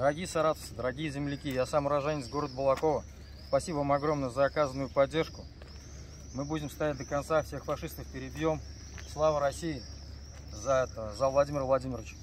Дорогие саратовцы, дорогие земляки, я сам уроженец города Балакова. Спасибо вам огромное за оказанную поддержку. Мы будем стоять до конца, всех фашистов перебьем. Слава России! За это, за Владимира Владимировича.